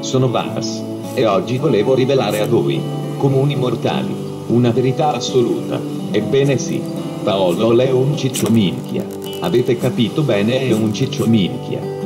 sono Vas. E oggi volevo rivelare a voi, comuni mortali, una verità assoluta. Ebbene sì, Paolo è un ciccio minchia. Avete capito bene è un ciccio minchia.